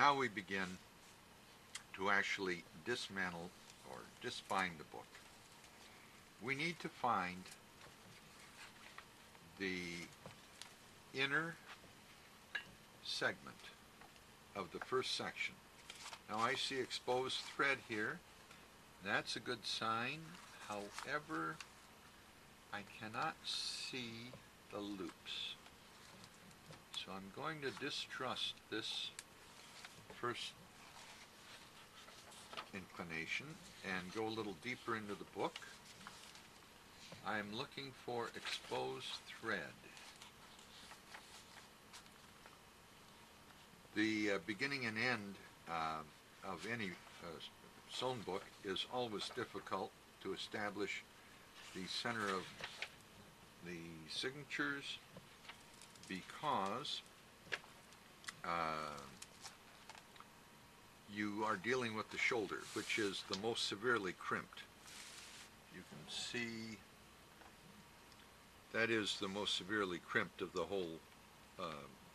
Now we begin to actually dismantle or disbind the book. We need to find the inner segment of the first section. Now I see exposed thread here. That's a good sign. However, I cannot see the loops. So I'm going to distrust this first inclination and go a little deeper into the book. I'm looking for exposed thread. The uh, beginning and end uh, of any uh, sewn book is always difficult to establish the center of the signatures because uh, you are dealing with the shoulder, which is the most severely crimped. You can see that is the most severely crimped of the whole uh,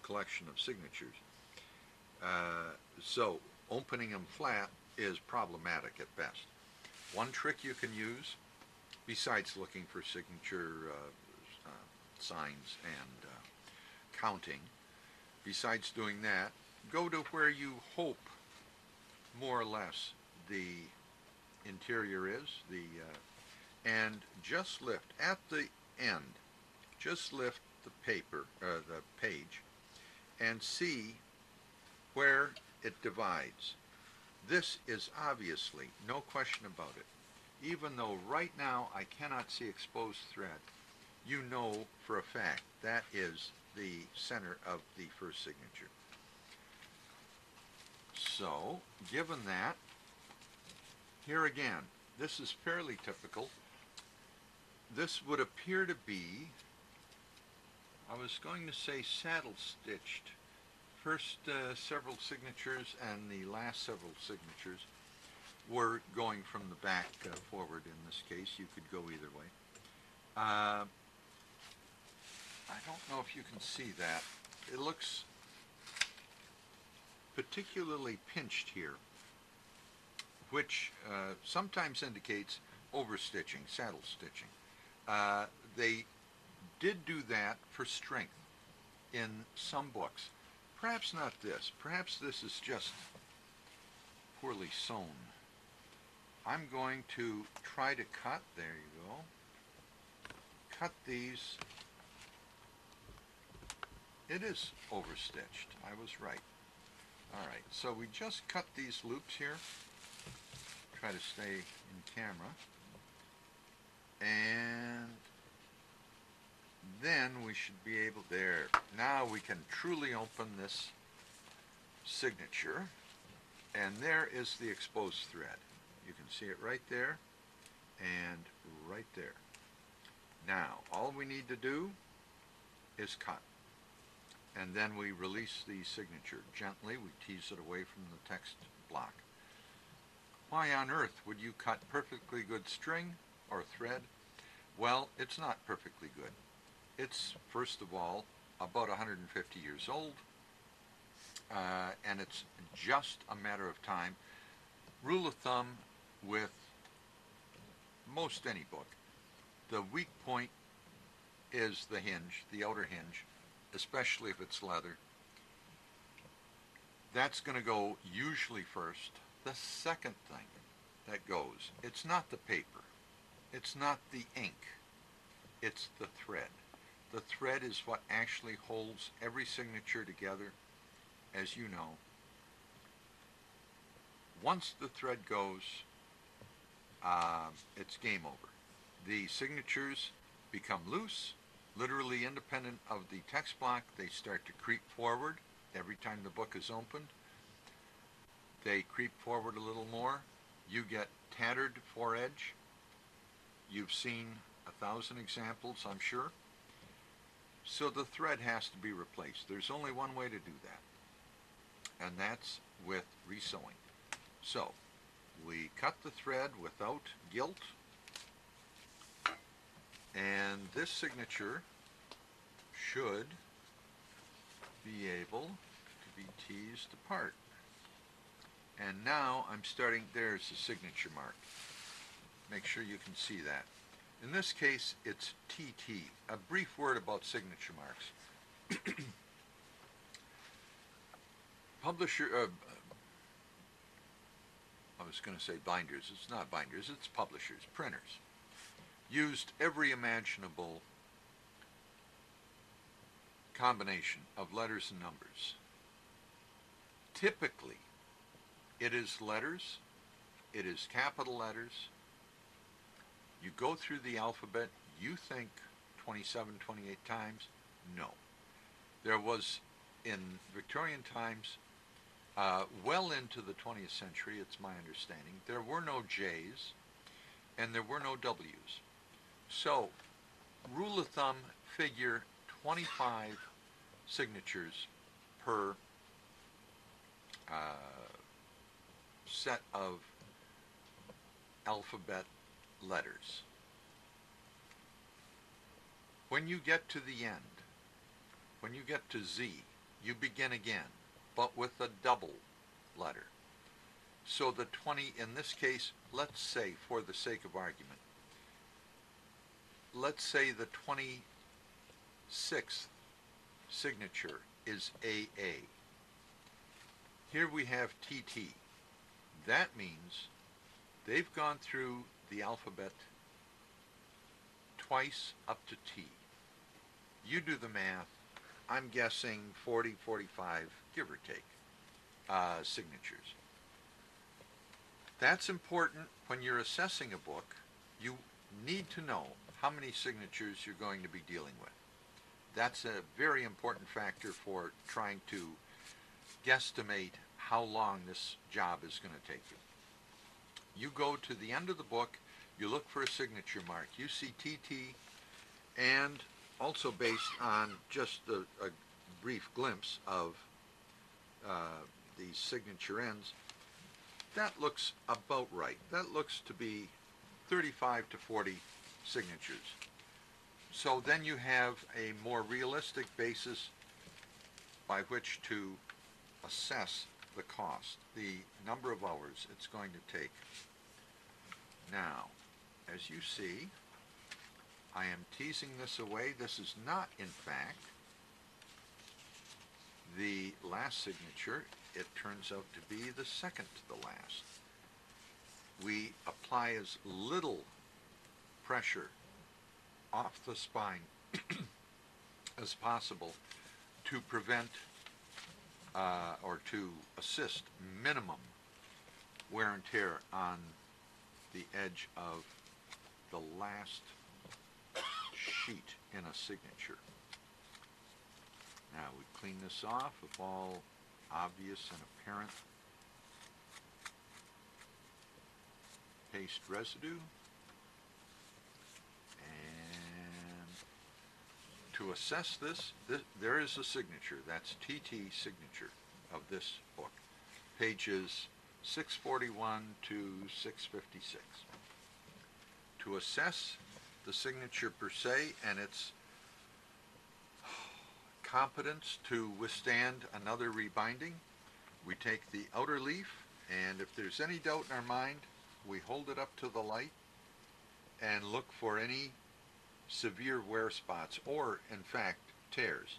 collection of signatures. Uh, so opening them flat is problematic at best. One trick you can use, besides looking for signature uh, uh, signs and uh, counting, besides doing that, go to where you hope more or less the interior is, the uh, and just lift at the end, just lift the paper, uh, the page, and see where it divides. This is obviously, no question about it, even though right now I cannot see exposed thread, you know for a fact that is the center of the first signature. So, given that, here again, this is fairly typical. This would appear to be, I was going to say saddle stitched. First uh, several signatures and the last several signatures were going from the back uh, forward in this case. You could go either way. Uh, I don't know if you can see that. It looks particularly pinched here, which uh, sometimes indicates overstitching, saddle stitching. Uh, they did do that for strength in some books. Perhaps not this. Perhaps this is just poorly sewn. I'm going to try to cut, there you go, cut these. It is overstitched. I was right. All right, so we just cut these loops here. Try to stay in camera. And then we should be able, there. Now we can truly open this signature. And there is the exposed thread. You can see it right there and right there. Now, all we need to do is cut and then we release the signature gently. We tease it away from the text block. Why on earth would you cut perfectly good string or thread? Well, it's not perfectly good. It's, first of all, about 150 years old, uh, and it's just a matter of time. Rule of thumb with most any book, the weak point is the hinge, the outer hinge, especially if it's leather. That's going to go usually first. The second thing that goes, it's not the paper. It's not the ink. It's the thread. The thread is what actually holds every signature together, as you know. Once the thread goes, uh, it's game over. The signatures become loose, literally independent of the text block. They start to creep forward every time the book is opened. They creep forward a little more. You get tattered foredge. You've seen a thousand examples, I'm sure. So the thread has to be replaced. There's only one way to do that, and that's with resewing. So we cut the thread without guilt and this signature should be able to be teased apart. And now I'm starting, there's the signature mark. Make sure you can see that. In this case, it's TT. A brief word about signature marks. Publisher, uh, I was going to say binders. It's not binders, it's publishers, printers. Used every imaginable combination of letters and numbers. Typically, it is letters, it is capital letters. You go through the alphabet, you think 27, 28 times. No. There was, in Victorian times, uh, well into the 20th century, it's my understanding, there were no J's and there were no W's. So, rule of thumb, figure 25 signatures per uh, set of alphabet letters. When you get to the end, when you get to Z, you begin again, but with a double letter. So the 20, in this case, let's say, for the sake of argument, let's say the 26th signature is AA. Here we have TT. That means they've gone through the alphabet twice up to T. You do the math. I'm guessing 40, 45, give or take, uh, signatures. That's important when you're assessing a book. You need to know how many signatures you're going to be dealing with. That's a very important factor for trying to guesstimate how long this job is going to take you. You go to the end of the book, you look for a signature mark. You see TT, and also based on just a, a brief glimpse of uh, these signature ends, that looks about right. That looks to be 35 to 40 signatures. So then you have a more realistic basis by which to assess the cost, the number of hours it's going to take. Now, as you see, I am teasing this away. This is not, in fact, the last signature. It turns out to be the second to the last. We apply as little pressure off the spine as possible to prevent uh, or to assist minimum wear and tear on the edge of the last sheet in a signature. Now we clean this off of all obvious and apparent paste residue. To assess this, this, there is a signature. That's TT signature of this book. Pages 641 to 656. To assess the signature per se and its competence to withstand another rebinding, we take the outer leaf and if there's any doubt in our mind, we hold it up to the light and look for any severe wear spots or, in fact, tears.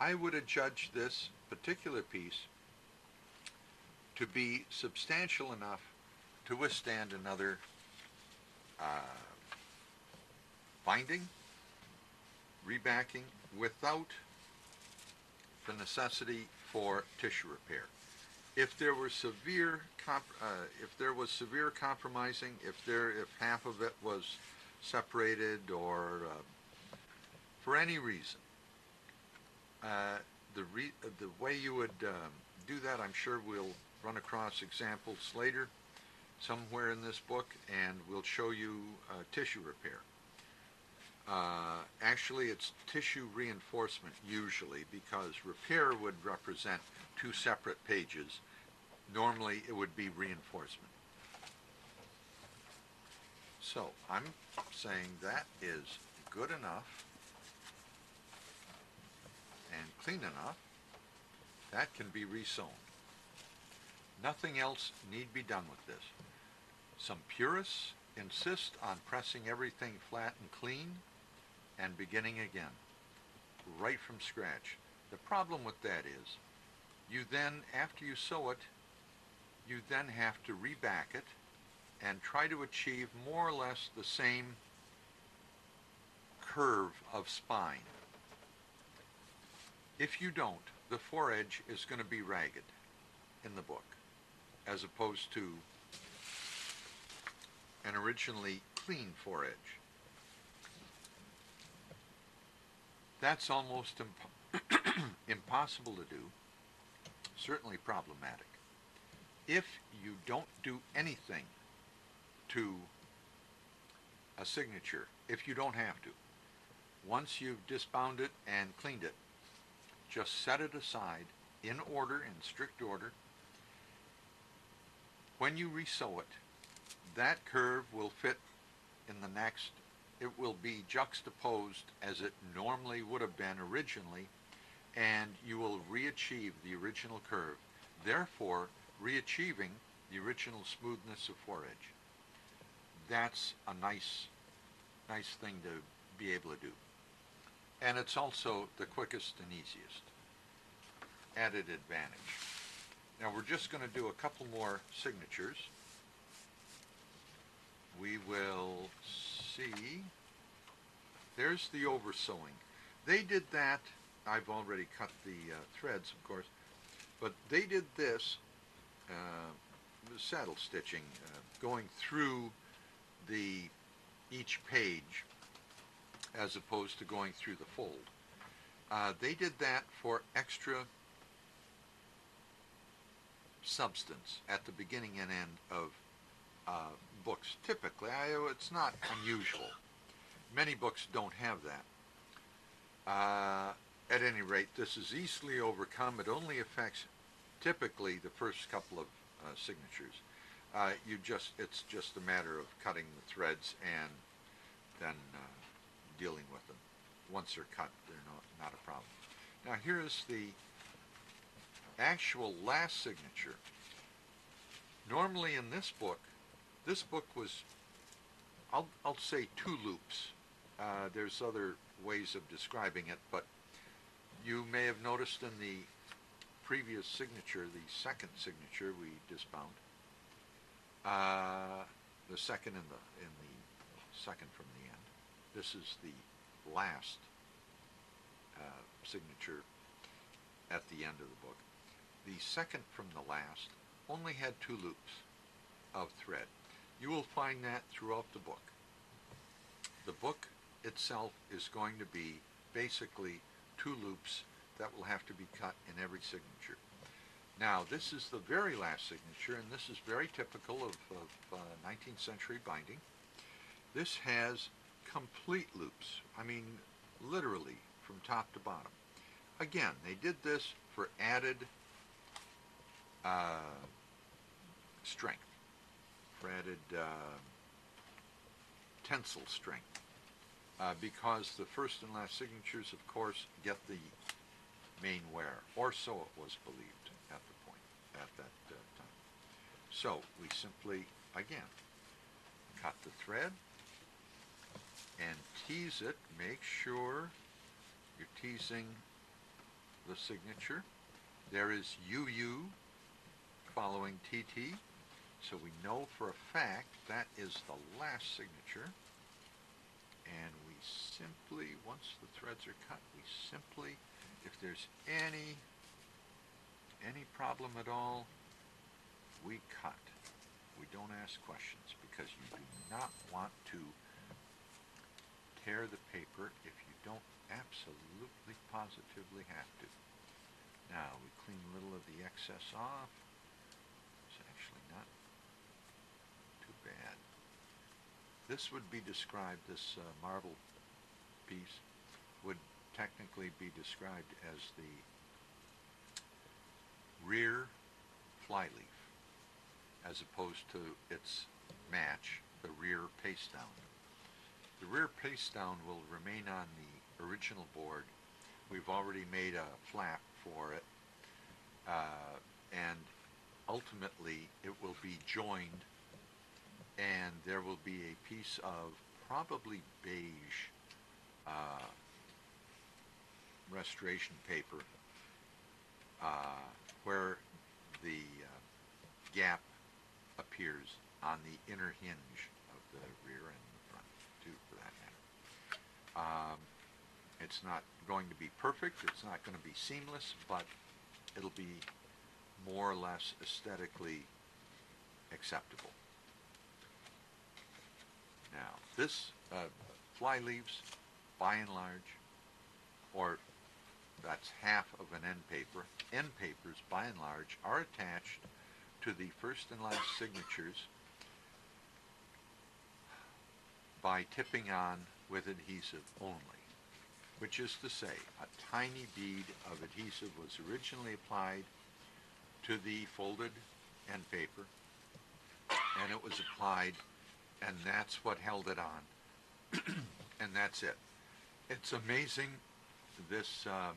I would adjudge this particular piece to be substantial enough to withstand another uh, binding, rebacking, without the necessity for tissue repair. If there were severe, uh, if there was severe compromising, if there, if half of it was separated or uh, for any reason, uh, the re- the way you would um, do that, I'm sure we'll run across examples later somewhere in this book, and we'll show you uh, tissue repair. Uh, actually, it's tissue reinforcement usually because repair would represent two separate pages. Normally, it would be reinforcement. So, I'm saying that is good enough and clean enough. That can be resewn. Nothing else need be done with this. Some purists insist on pressing everything flat and clean and beginning again, right from scratch. The problem with that is, you then, after you sew it, you then have to reback it and try to achieve more or less the same curve of spine. If you don't, the foredge is going to be ragged in the book, as opposed to an originally clean foredge. That's almost imp- impossible to do, certainly problematic. If you don't do anything to a signature, if you don't have to, once you've disbound it and cleaned it, just set it aside in order, in strict order. When you resew it, that curve will fit in the next, it will be juxtaposed as it normally would have been originally, and you will reachieve the original curve, therefore reachieving the original smoothness of foredge. That's a nice, nice thing to be able to do. And it's also the quickest and easiest. Added advantage. Now we're just going to do a couple more signatures. We will see. There's the oversewing. They did that. I've already cut the uh, threads, of course, but they did this uh, saddle stitching, uh, going through the each page as opposed to going through the fold. Uh, they did that for extra substance at the beginning and end of uh, books. Typically, I, it's not unusual. Many books don't have that. Uh, at any rate, this is easily overcome. It only affects typically the first couple of uh, signatures. Uh, you just it's just a matter of cutting the threads and then uh, dealing with them. Once they're cut, they're not, not a problem. Now here's the actual last signature. Normally in this book, this book was, I'll, I'll say two loops. Uh, there's other ways of describing it, but you may have noticed in the previous signature, the second signature we disbound, uh, the second in the in the second from the end. This is the last uh, signature at the end of the book. The second from the last only had two loops of thread. You will find that throughout the book. The book itself is going to be basically two loops that will have to be cut in every signature. Now, this is the very last signature, and this is very typical of, of uh, 19th century binding. This has complete loops. I mean, literally from top to bottom. Again, they did this for added uh, strength, for added uh, tensile strength. Uh, because the first and last signatures, of course, get the main wear, or so it was believed at that uh, time. So we simply, again, cut the thread and tease it. Make sure you're teasing the signature. There is UU following TT, so we know for a fact that is the last signature. And we simply, once the threads are cut, we simply if there's any any problem at all, we cut. We don't ask questions because you do not want to tear the paper if you don't absolutely positively have to. Now we clean a little of the excess off. It's actually not too bad. This would be described, this uh, marble piece would technically be described as the rear flyleaf as opposed to its match, the rear paste down. The rear paste down will remain on the original board. We've already made a flap for it uh, and ultimately it will be joined and there will be a piece of probably beige uh, restoration paper uh, where the uh, gap appears on the inner hinge of the rear and the front, too, for that matter. Um, it's not going to be perfect, it's not going to be seamless, but it'll be more or less aesthetically acceptable. Now, this uh, fly leaves, by and large, or that's half of an end paper. End papers, by and large, are attached to the first and last signatures by tipping on with adhesive only, which is to say a tiny bead of adhesive was originally applied to the folded end paper and it was applied and that's what held it on and that's it. It's amazing this uh,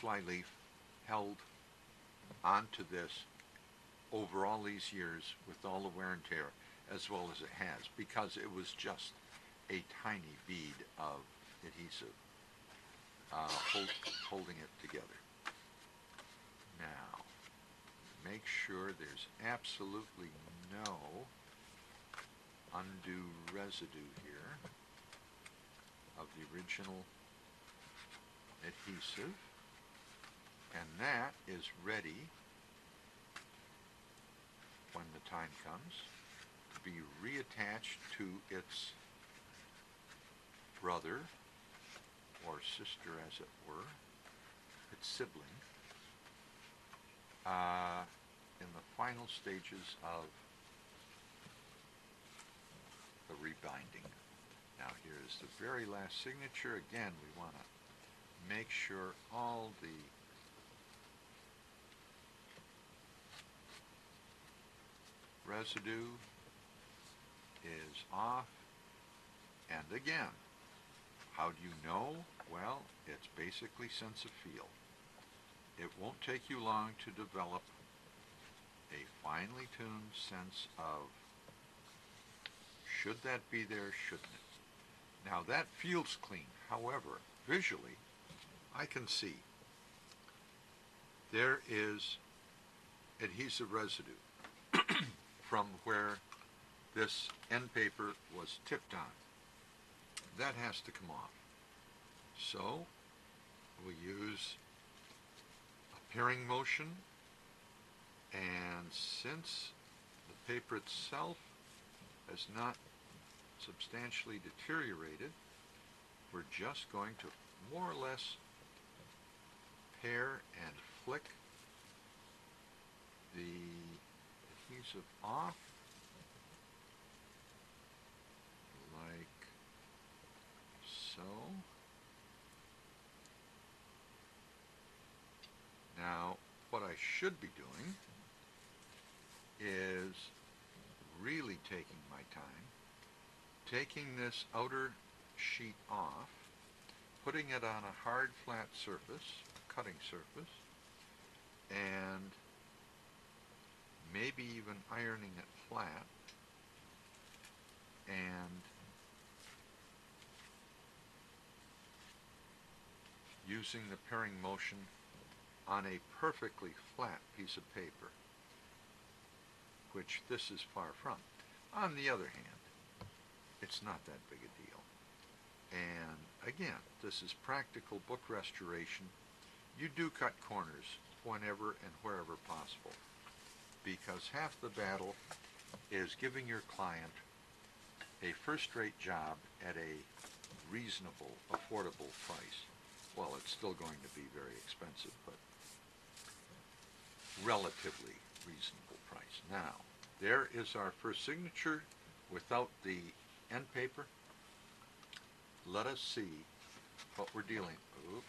flyleaf held onto this over all these years with all the wear and tear as well as it has because it was just a tiny bead of adhesive uh, hold, holding it together. Now, make sure there's absolutely no undue residue here of the original adhesive and that is ready when the time comes to be reattached to its brother or sister as it were, its sibling, uh, in the final stages of the rebinding. Now here's the very last signature. Again, we want to make sure all the residue is off. And again, how do you know? Well, it's basically sense of feel. It won't take you long to develop a finely tuned sense of should that be there, shouldn't it? Now that feels clean. However, visually, I can see there is adhesive residue from where this end paper was tipped on. That has to come off. So we use a paring motion and since the paper itself has not substantially deteriorated, we're just going to more or less pare and flick the adhesive off like so. Now, what I should be doing is really taking my time, taking this outer sheet off, putting it on a hard flat surface, cutting surface, and maybe even ironing it flat and using the paring motion on a perfectly flat piece of paper, which this is far from. On the other hand, it's not that big a deal. And again, this is practical book restoration. You do cut corners whenever and wherever possible because half the battle is giving your client a first-rate job at a reasonable, affordable price. Well, it's still going to be very expensive, but relatively reasonable price. Now, there is our first signature without the end paper. Let us see what we're dealing. Oop.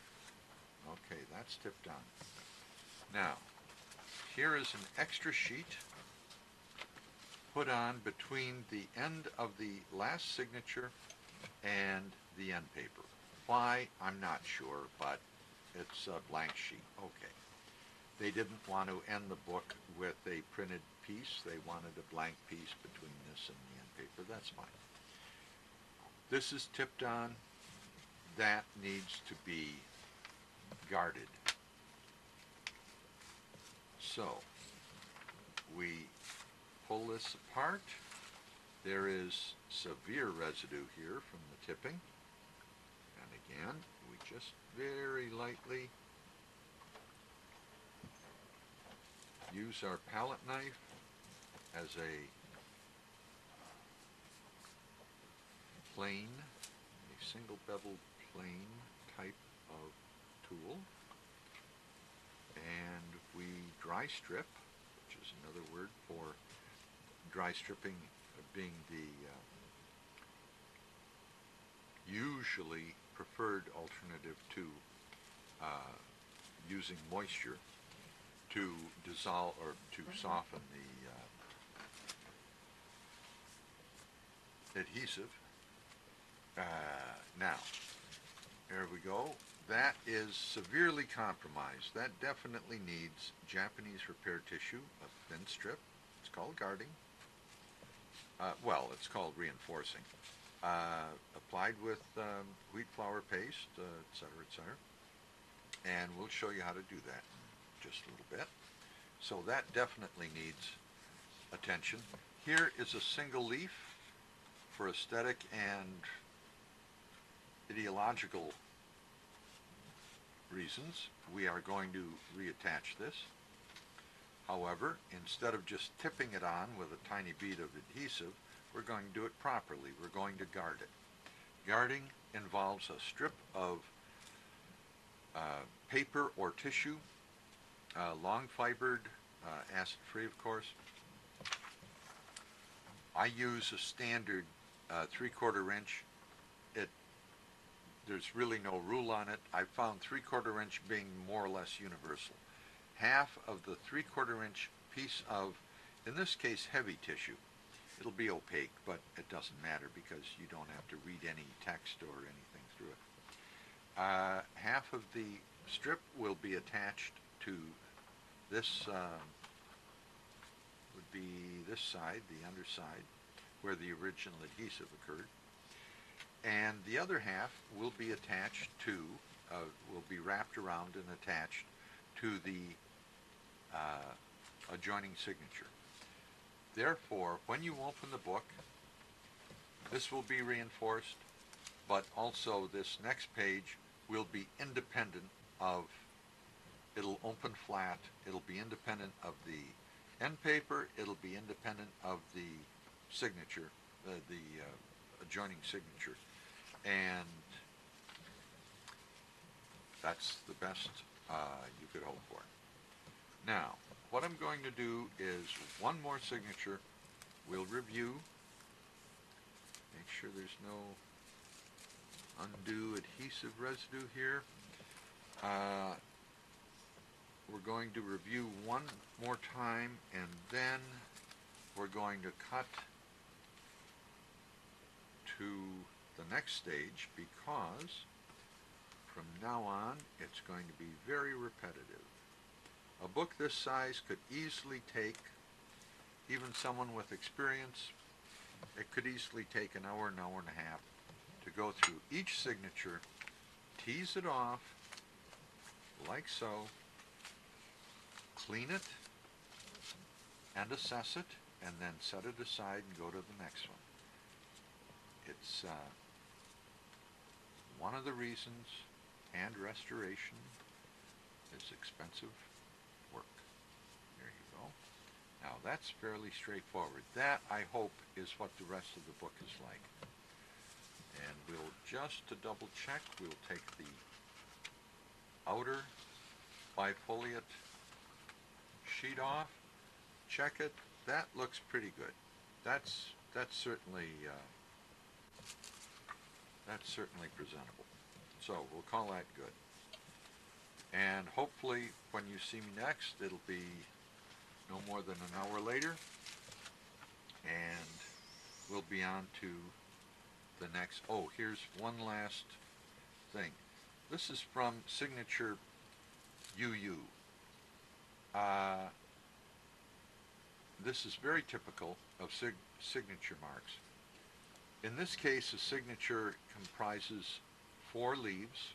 Okay, that's tipped on. Now, here is an extra sheet put on between the end of the last signature and the end paper. Why, I'm not sure, but it's a blank sheet. Okay. They didn't want to end the book with a printed piece. They wanted a blank piece between this and the end paper. That's fine. This is tipped on. That needs to be guarded. So, we pull this apart. There is severe residue here from the tipping. And again, we just very lightly use our palette knife as a plane, a single bevel plane type of tool. And we dry strip, which is another word for dry stripping being the uh, usually preferred alternative to uh, using moisture to dissolve or to soften the uh, adhesive. Uh, now, there we go. That is severely compromised. That definitely needs Japanese repair tissue, a thin strip. It's called guarding. Uh, well, it's called reinforcing. Uh, applied with um, wheat flour paste, uh, et cetera, et cetera. And we'll show you how to do that in just a little bit. So that definitely needs attention. Here is a single leaf for aesthetic and ideological reasons. We are going to reattach this. However, instead of just tipping it on with a tiny bead of adhesive, we're going to do it properly. We're going to guard it. Guarding involves a strip of uh, paper or tissue, uh, long fibered, uh, acid free of course. I use a standard uh, three quarter inch. It there's really no rule on it. I found three quarter inch being more or less universal. Half of the three quarter inch piece of, in this case, heavy tissue. It'll be opaque, but it doesn't matter because you don't have to read any text or anything through it. Uh, half of the strip will be attached to this, uh, would be this side, the underside, where the original adhesive occurred. And the other half will be attached to, uh, will be wrapped around and attached to the uh, adjoining signature. Therefore, when you open the book, this will be reinforced, but also this next page will be independent of, it'll open flat, it'll be independent of the end paper, it'll be independent of the signature, the, the uh, adjoining signature. And that's the best uh, you could hope for. Now, what I'm going to do is one more signature. We'll review. Make sure there's no undue adhesive residue here. Uh, we're going to review one more time and then we're going to cut to the next stage because from now on it's going to be very repetitive. A book this size could easily take, even someone with experience, it could easily take an hour, an hour and a half to go through each signature, tease it off, like so, clean it, and assess it, and then set it aside and go to the next one. It's uh, one of the reasons hand restoration is expensive work. There you go. Now that's fairly straightforward. That, I hope, is what the rest of the book is like. And we'll just to double check, we'll take the outer bifoliate sheet off, check it. That looks pretty good. That's that's certainly uh, that's certainly presentable. So we'll call that good. And hopefully when you see me next, it'll be no more than an hour later. And we'll be on to the next. Oh, here's one last thing. This is from Signature UU. Uh, this is very typical of sig- signature marks. In this case, a signature comprises four leaves,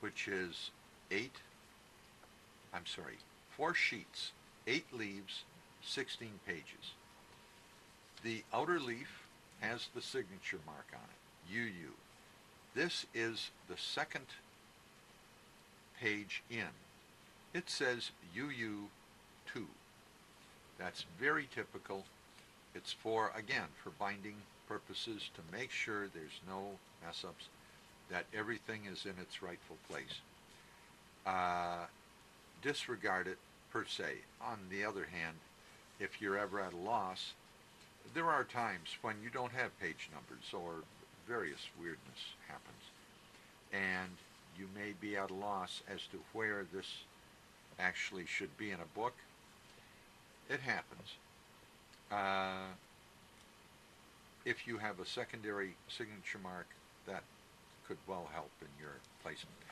which is eight, I'm sorry, four sheets, eight leaves, 16 pages. The outer leaf has the signature mark on it, UU. This is the second page in. It says UU2. That's very typical. It's for, again, for binding purposes to make sure there's no mess ups, that everything is in its rightful place. Uh, disregard it per se. On the other hand, if you're ever at a loss, there are times when you don't have page numbers or various weirdness happens. And you may be at a loss as to where this actually should be in a book. It happens. Uh, if you have a secondary signature mark, that could well help in your placement.